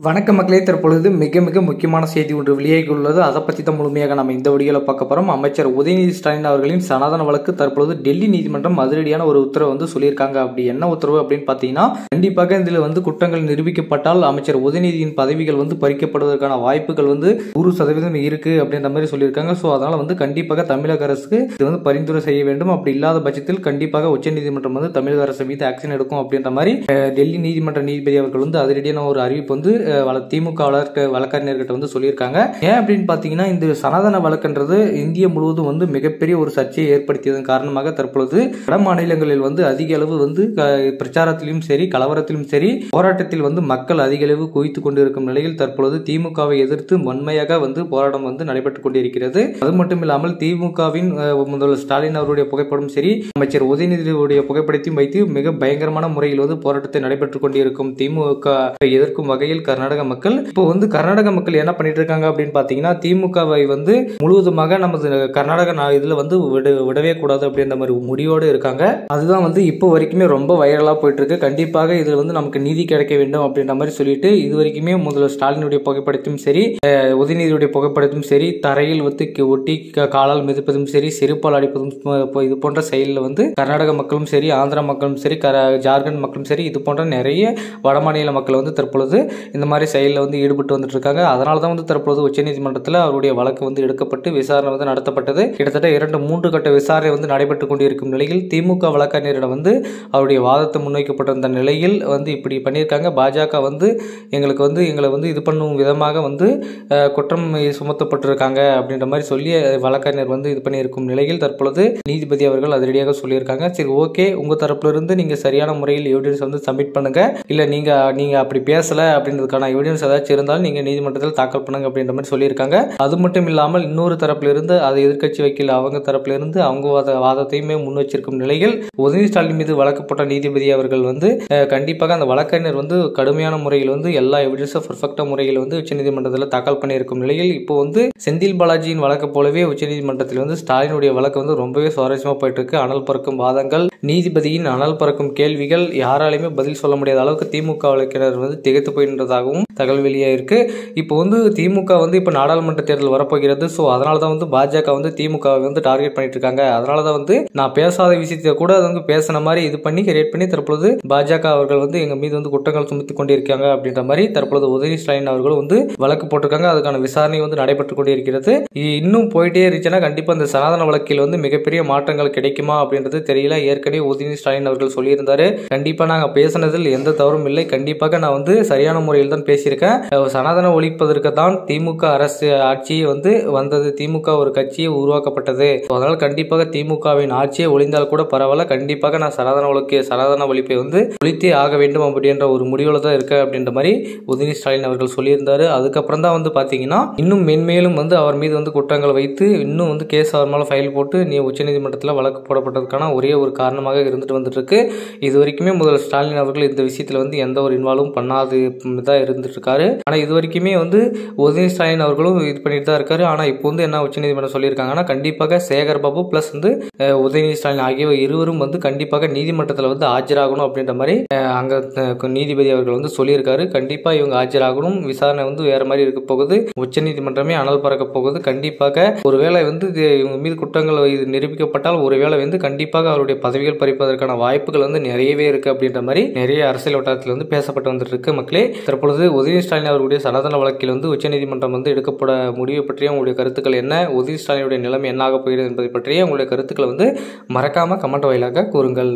வணக்கம் மக்களே தற்பொழுது மிக மிக முக்கியமான செய்தி ஒன்று வெளியாகி உள்ளது அதை பற்றி தான் முழுமையாக நம்ம இந்த வீடியோவில் பார்க்க போகிறோம் அமைச்சர் உதயநிதி ஸ்டாலின் அவர்களின் சனாதன வழக்கு தற்பொழுது டெல்லி நீதிமன்றம் அதிரடியான ஒரு உத்தரவு வந்து சொல்லியிருக்காங்க. அப்படி என்ன உத்தரவு அப்படின்னு பார்த்தீங்கன்னா கண்டிப்பாக இதில் வந்து குற்றங்கள் நிரூபிக்கப்பட்டால் அமைச்சர் உதயநிதியின் பதவிகள் வந்து பறிக்கப்படுவதற்கான வாய்ப்புகள் வந்து நூறு சதவீதம் இருக்கு அப்படின்ற மாதிரி சொல்லியிருக்காங்க. ஸோ அதனால வந்து கண்டிப்பாக தமிழக அரசுக்கு இது வந்து பரிந்துரை செய்ய வேண்டும். அப்படி இல்லாத பட்சத்தில் கண்டிப்பாக உச்சநீதிமன்றம் வந்து தமிழக அரசு மீது ஆக்ஷன் எடுக்கும் அப்படின்ற மாதிரி டெல்லி நீதிமன்ற நீதிபதி அவர்கள் வந்து அதிரடியான ஒரு அறிவிப்பு வந்து வள திமுக வழக்கு வழக்கறிஞர்கிட்ட வந்து சொல்லியிருக்காங்க. ஏன் அப்படின்னு பார்த்தீங்கன்னா இந்த சனாதன வழக்குன்றது இந்திய முழுவதும் வந்து மிகப்பெரிய ஒரு சர்ச்சையை ஏற்படுத்தியதன் காரணமாக தற்பொழுது வட மாநிலங்களில் வந்து அதிக அளவு வந்து பிரச்சாரத்திலும் சரி கலவரத்திலும் சரி போராட்டத்தில் வந்து மக்கள் அதிக அளவு குவித்து கொண்டிருக்கும் நிலையில் தற்பொழுது திமுகவை எதிர்த்து வன்மையாக வந்து போராட்டம் வந்து நடைபெற்றுக் கொண்டிருக்கிறது. அது மட்டும் இல்லாமல் திமுகவின் முதல்வர் ஸ்டாலின் அவருடைய புகைப்படம் சரி அமைச்சர் உதயநிதியுடைய புகைப்படத்தையும் வைத்து மிக பயங்கரமான முறையில் வந்து போராட்டத்தை நடைபெற்றுக் கொண்டிருக்கும் திமுக எதிர்க்கும் வகையில் கர்நாடக மக்கள். இப்போ வந்து கர்நாடக மக்கள் என்ன பண்ணிட்டு இருக்காங்க அப்படின்னு பார்த்தீங்கன்னா திமுகவை வந்து முழுவதுமாக நமது கர்நாடக நா- வந்து விட விடவே கூடாது அப்படின்ற மாதிரி முடிவோடு இருக்காங்க. அதுதான் வந்து இப்போ வரைக்குமே ரொம்ப வைரலாக போயிட்டு இருக்கு கண்டிப்பாக இதில் வந்து நமக்கு நீதி கிடைக்க வேண்டும் அப்படின்ற மாதிரி சொல்லிட்டு இது வரைக்குமே முதல்வர் ஸ்டாலினுடைய புகைப்படத்தையும் சரி உதயநிதியுடைய புகைப்படத்தையும் சரி தரையில் வந்து கி- ஒட்டி க- காலால் மிதிப்பதும் சரி செருப்பால் அடிப்பதும் இது போன்ற செயலில் வந்து கர்நாடக மக்களும் சரி ஆந்திரா மக்களும் சரி ஜார்க்கண்ட் மக்களும் சரி இது போன்ற நிறைய வடமாநில மக்கள் வந்து தற்பொழுது இந்த மாதிரி செயலில் வந்து ஈடுபட்டு வந்துட்டு இருக்காங்க அதனால தான் வந்து தற்பொழுது உச்சநீதிமன்றத்தில் அவருடைய வழக்கு வந்து எடுக்கப்பட்டு விசாரணை வந்து நடத்தப்பட்டது. கிட்டத்தட்ட இரண்டு மூன்று கட்ட விசாரணை வந்து நடைபெற்று கொண்டிருக்கும் நிலையில் திமுக வழக்கறிஞரிடம் வந்து அவருடைய வாதத்தை முன்வைக்கப்பட்டிருந்த நிலையில் வந்து இப்படி பண்ணியிருக்காங்க. பாஜக வந்து எங்களுக்கு வந்து எங்களை வந்து இது பண்ணும் விதமாக வந்து குற்றம் சுமத்தப்பட்டிருக்காங்க அப்படின்ற மாதிரி சொல்லி வழக்கறிஞர் வந்து இது பண்ணியிருக்கும் நிலையில் தற்பொழுது நீதிபதி அவர்கள் அதிரடியாக சொல்லியிருக்காங்க. சரி ஓகே. உங்கள் தரப்புல இருந்து நீங்கள் சரியான முறையில் எவிடன்ஸ் வந்து சப்மிட் பண்ணுங்கள் இல்லை நீங்கள் நீங்கள் அப்படி பேசலை அப்படின்றது அப்படின்றதுக்கான எவிடன்ஸ் ஏதாச்சும் இருந்தாலும் நீங்க நீதிமன்றத்தில் தாக்கல் பண்ணுங்க அப்படின்ற மாதிரி சொல்லியிருக்காங்க. அது மட்டும் இல்லாமல் இன்னொரு தரப்புல இருந்து அதை எதிர்க்கட்சி வக்கீல் அவங்க தரப்புல இருந்து அவங்க வாத வாதத்தையுமே முன் வச்சிருக்கும் நிலையில் உதயநிதி ஸ்டாலின் மீது வழக்கப்பட்ட நீதிபதி அவர்கள் வந்து கண்டிப்பாக அந்த வழக்கறிஞர் வந்து கடுமையான முறையில் வந்து எல்லா எவிடன்ஸும் பர்ஃபெக்டா முறையில் வந்து உச்சநீதிமன்றத்தில் தாக்கல் பண்ணியிருக்கும் நிலையில் இப்போ வந்து செந்தில் பாலாஜியின் வழக்கு போலவே உச்சநீதிமன்றத்தில் வந்து ஸ்டாலினுடைய வழக்கு வந்து ரொம்பவே சுவாரஸ்யமாக போயிட்டு இருக்கு. அனல் பறக்கும் வாதங்கள் நீதிபதியின் அனல் பறக்கும் கேள்விகள் யாராலையுமே பதில் சொல்ல முடியாத அளவுக்கு திமுக வழக்கினர் வந்து திகைத்து போயின்றதாகவும் தகவல் வெளியாக இருக்குது இப்போ வந்து திமுக வந்து இப்போ நாடாளுமன்ற தேர்தல் வரப்போகிறது. ஸோ அதனால தான் வந்து பாஜக வந்து திமுக வந்து டார்கெட் பண்ணிட்டு இருக்காங்க அதனால தான் வந்து நான் பேசாத விஷயத்தை கூட அது வந்து பேசின மாதிரி இது பண்ணி கிரியேட் பண்ணி தற்பொழுது பாஜக அவர்கள் வந்து எங்கள் மீது வந்து குற்றங்கள் சுமத்தி கொண்டிருக்காங்க அப்படின்ற மாதிரி தற்பொழுது உதயநிதி ஸ்டாலின் அவர்களும் வந்து வழக்கு போட்டிருக்காங்க. அதுக்கான விசாரணை வந்து நடைபெற்று கொண்டிருக்கிறது. இ- இன்னும் போயிட்டே இருந்துச்சுன்னா கண்டிப்பாக இந்த சனாதன வழக்கில் வந்து மிகப்பெரிய மாற்றங்கள் கிடைக்குமா அப்படின்றது தெரியல. ஏற்கனவே உதயநிதி ஸ்டாலின் அவர்கள் சொல்லியிருந்தாரு. கண்டிப்பாக நாங்கள் பேசினதில் எந்த தவறும் இல்லை. கண்டிப்பாக நான் வந்து சரியான முறையில் தான் பேசியிருக்கேன் அஹ் சனாதன ஒழிப்பதற்கு தான் திமுக அரசு ஆட்சி வந்து வந்தது. திமுக ஒரு கட்சியே உருவாக்கப்பட்டது. அதனால் கண்டிப்பாக திமுகவின் ஆட்சியை ஒழிந்தால் கூட பரவாயில்ல. கண்டிப்பாக நான் சனாதன ஒழிக்க சனாதன ஒழிப்பை வந்து ஒழித்தே ஆக வேண்டும் அப்படின்ற ஒரு முடிவில் தான் இருக்க அப்படின்ற மாதிரி உதயநிதி ஸ்டாலின் அவர்கள் சொல்லியிருந்தார். அதுக்கப்புறம் தான் வந்து பார்த்தீங்கன்னா இன்னும் மென்மேலும் வந்து அவர் மீது வந்து குற்றங்களை வைத்து இன்னும் வந்து கேஸ் அவர் மேலே ஃபைல் போட்டு நீ உச்சநீதிமன்றத்தில் வழக்கு போடப்பட்டதுக்கான ஒரே ஒரு காரணமாக இருந்துட்டு வந்துட்டு இருக்கு. இது வரைக்குமே முதல்வர் ஸ்டாலின் அவர்கள் இந்த விஷயத்தில் வந்து எந்த ஒரு இன்வால்வும் பண்ணாது தான் இருந்துட்டு இருக்காரு ஆனால் இது வரைக்குமே வந்து உதயநிதி ஸ்டாலின் அவர்களும் இது பண்ணிட்டு தான் இருக்காரு. ஆனால் இப்போ வந்து என்ன உச்சநீதிமன்றம் சொல்லியிருக்காங்கன்னா கண்டிப்பாக சேகர் பாபு ப்ளஸ் வந்து உதயநிதி ஸ்டாலின் ஆகிய இருவரும் வந்து கண்டிப்பாக நீதிமன்றத்தில் வந்து ஆஜராகணும் அப்படின்ற மாதிரி அங்க நீதிபதி அவர்கள் வந்து சொல்லியிருக்காரு. கண்டிப்பா இவங்க ஆஜராகணும். விசாரணை வந்து வேற மாதிரி இருக்க போகுது. உச்சநீதிமன்றமே அனல் பறக்க போகுது. கண்டிப்பாக ஒருவேளை வந்து இது இவங்க மீது குற்றங்கள் இது நிரூபிக்கப்பட்டால் ஒருவேளை வந்து கண்டிப்பாக அவருடைய பதவிகள் பறிப்பதற்கான வாய்ப்புகள் வந்து நிறையவே இருக்கு அப்படின்ற மாதிரி நிறைய அரசியல் வட்டாரத்தில் வந்து பேசப்பட்டு வந்துட்டு இருக்கு. மக்களே தற்பொழுது உதயநிதி ஸ்டாலின் அவர்களுடைய சனாதன வழக்கில் வந்து உச்சநீதிமன்றம் வந்து எடுக்கப்பட முடிவு பற்றிய உங்களுடைய கருத்துக்கள் என்ன? உதயநிதி ஸ்டாலினுடைய நிலைமை என்னாக போகிறது என்பதை பற்றிய உங்களுடைய கருத்துக்களை வந்து மறக்காமல் கமெண்ட் வாயிலாக கூறுங்கள்.